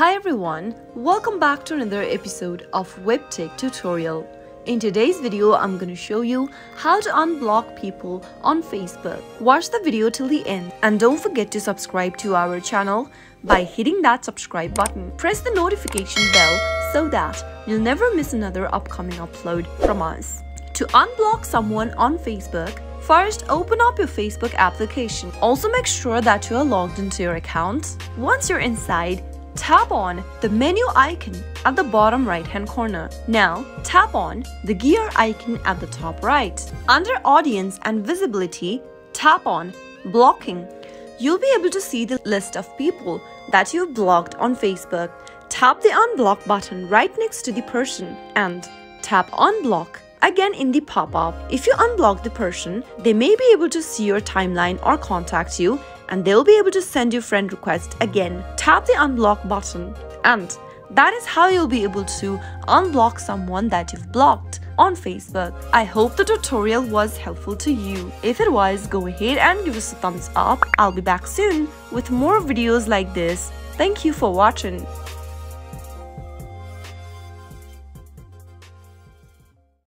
Hi everyone, welcome back to another episode of WebTech tutorial. In today's video, I'm going to show you how to unblock people on Facebook. Watch the video till the end and don't forget to subscribe to our channel by hitting that subscribe button. Press the notification bell so that you'll never miss another upcoming upload from us. To unblock someone on Facebook, First, open up your Facebook application. Also make sure that you are logged into your account. Once you're inside, tap on the menu icon at the bottom right hand corner. Now, tap on the gear icon at the top right. Under Audience and Visibility, tap on Blocking. You'll be able to see the list of people that you've blocked on Facebook. Tap the unblock button right next to the person and tap unblock again in the pop-up. If you unblock the person, they may be able to see your timeline or contact you and they'll be able to send you friend request again. Tap the unblock button and that is how you'll be able to unblock someone that you've blocked on Facebook. I hope the tutorial was helpful to you. If it was, go ahead and give us a thumbs up. I'll be back soon with more videos like this. Thank you for watching.